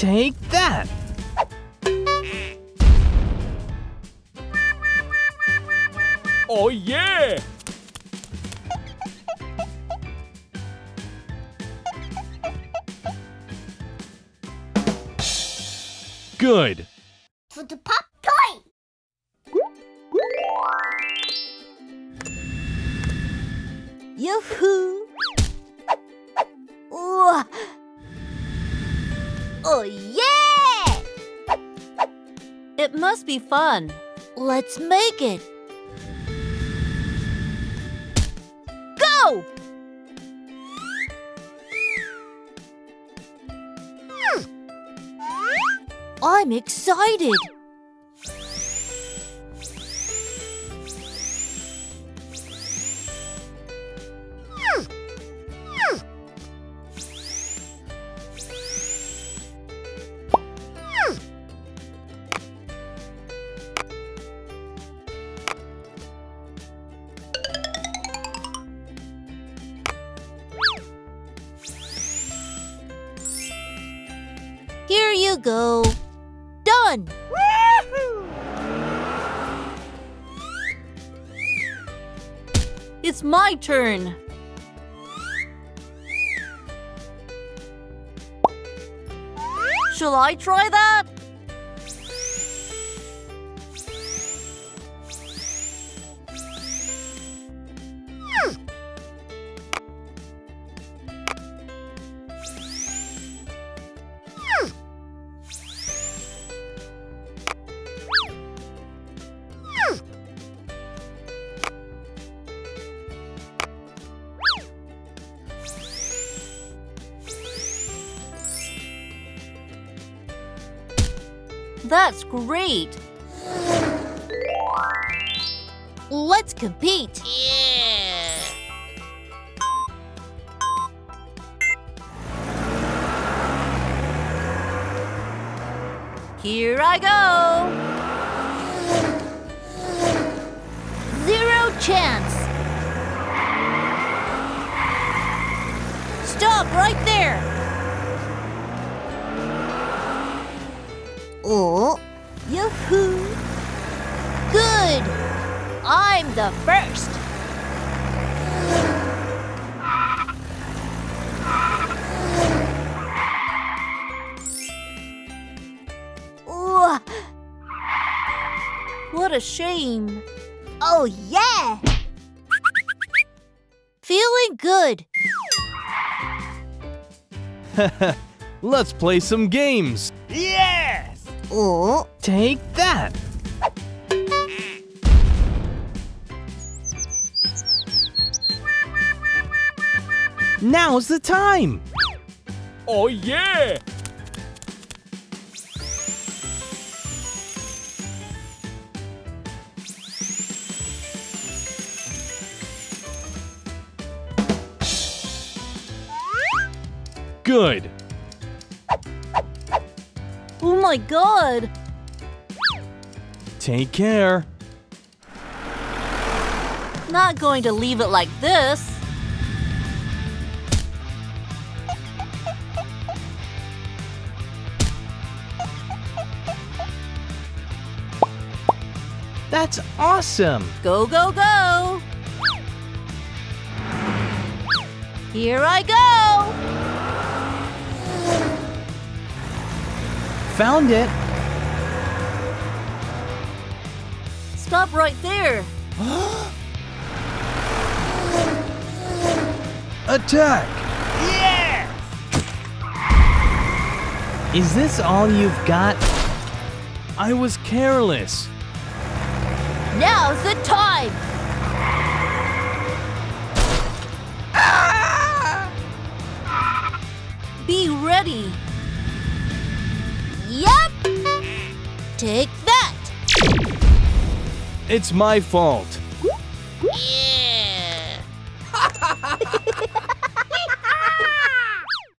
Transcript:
Take that! Oh yeah! Good! For the pop toy. Yoo-hoo! Oh, yeah! It must be fun. Let's make it. Go! Hmm. I'm excited. You go. Done. It's my turn. Shall I try that? That's great. Let's compete. Yeah. Here I go. Zero chance. Stop right there. Oh, yahoo! Good! I'm the first! Ooh. What a shame! Oh, yeah! Feeling good! Let's play some games! Yes! Oh, Take that! Now's the time! Oh yeah! Good! Oh my god! Take care! Not going to leave it like this. That's awesome! Go, go, go! Here I go! Found it! Stop right there! Attack! Yes! Is this all you've got? I was careless. Now's the time! Ah! Be ready! Take that! It's my fault.